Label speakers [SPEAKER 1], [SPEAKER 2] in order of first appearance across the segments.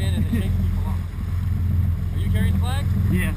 [SPEAKER 1] in and shaking people. Are you carrying the flag?
[SPEAKER 2] Yeah.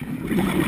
[SPEAKER 3] Thank
[SPEAKER 1] you.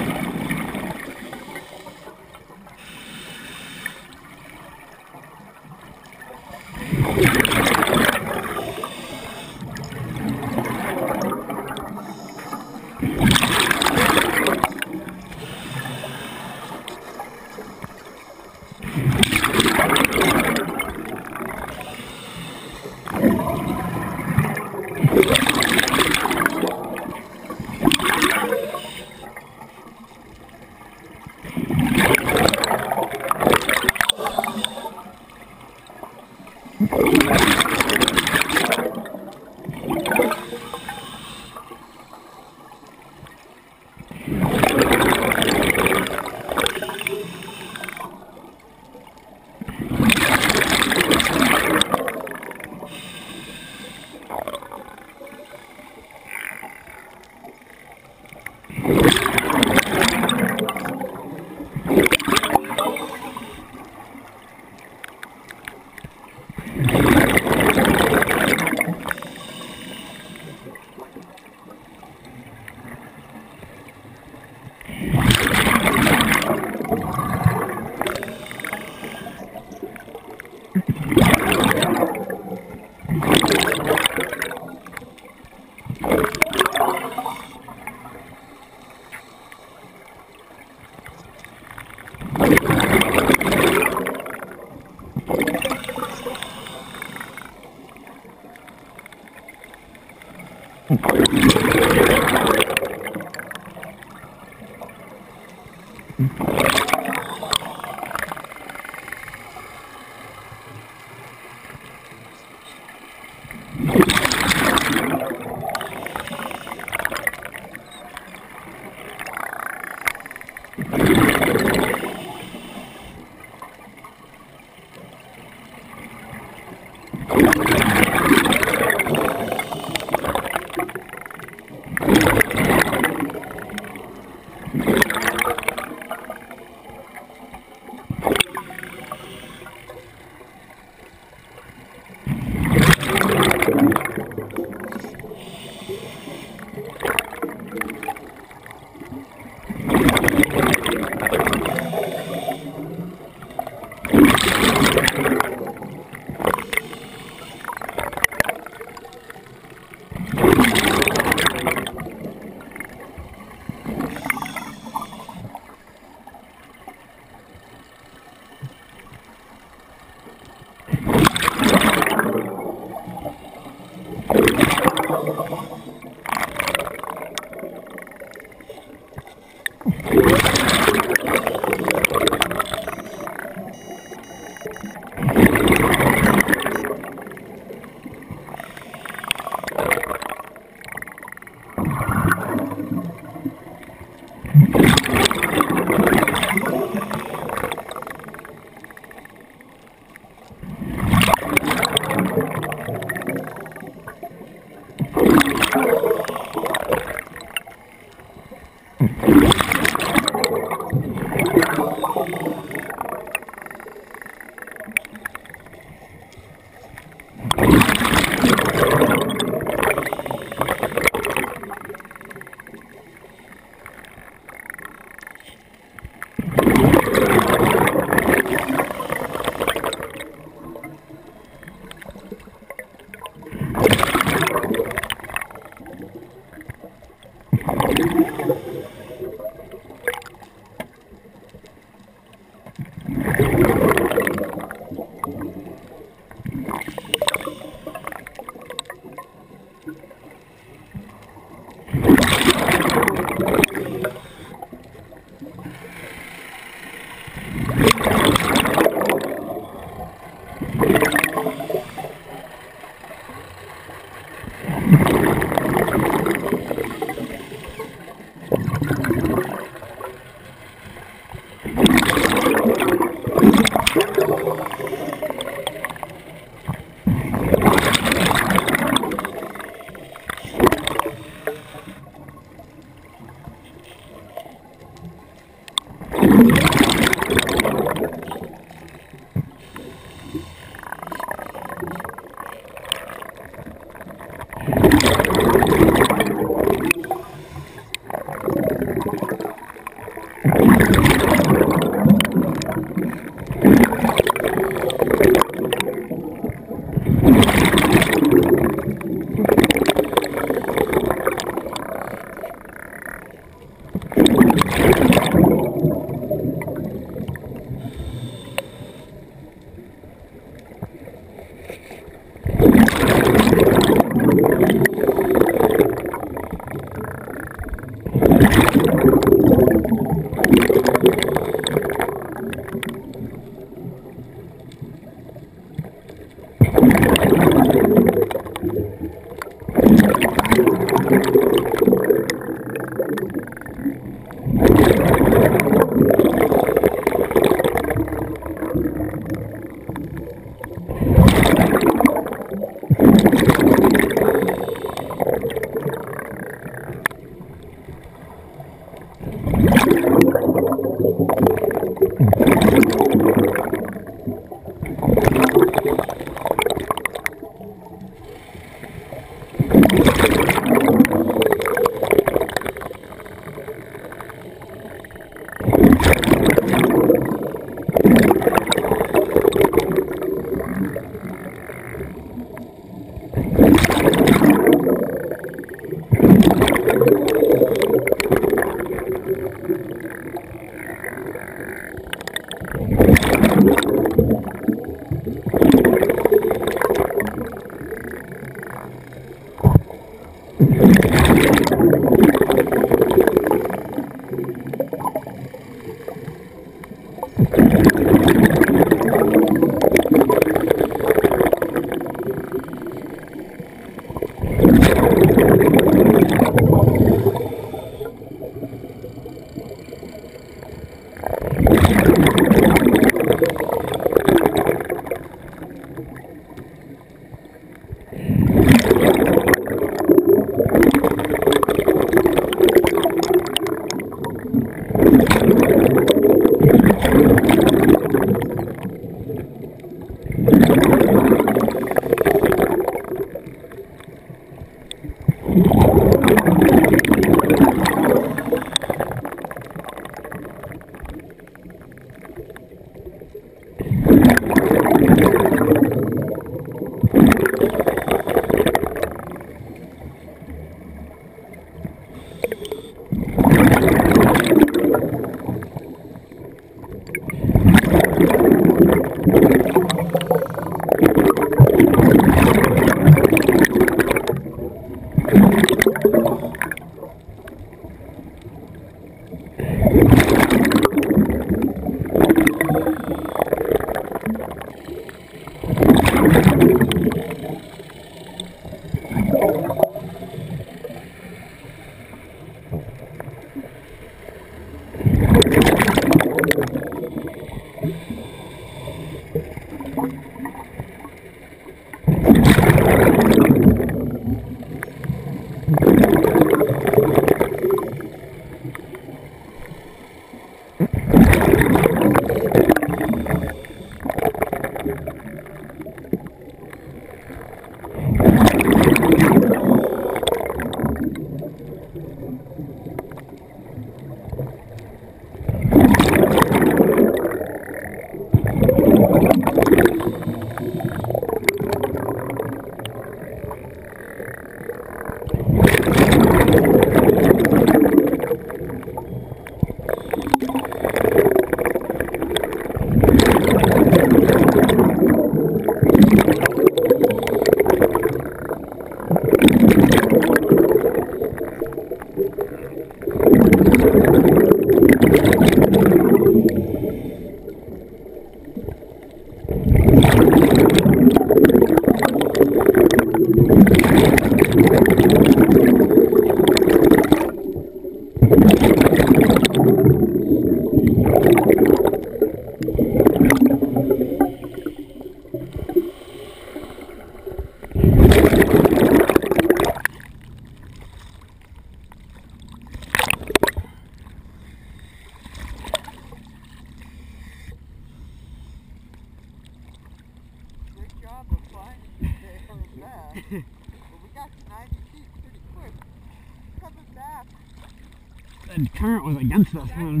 [SPEAKER 1] Us one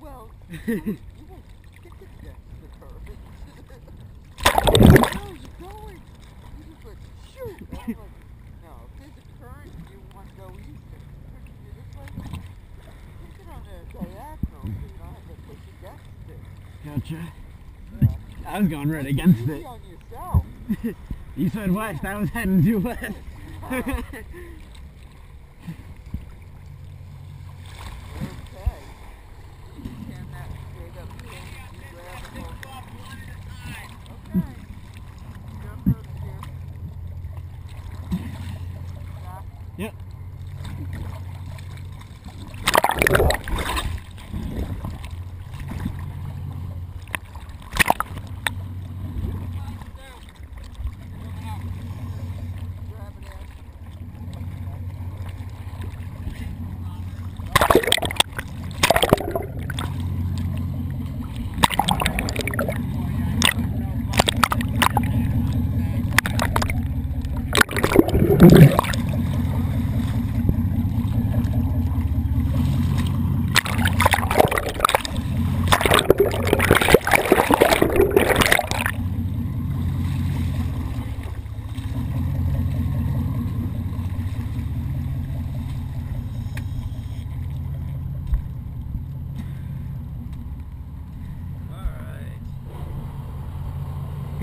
[SPEAKER 2] well, you, you won't kick against the current. no, you're going. You just went, shoot. I'm like, no, if there's a current you want to go east and this way, push it on the diagonal so you don't have to push against it.
[SPEAKER 1] Gotcha.
[SPEAKER 2] Yeah.
[SPEAKER 1] I was going right against it.
[SPEAKER 2] on.
[SPEAKER 1] You said west, I was heading due west.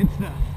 [SPEAKER 1] Stuff.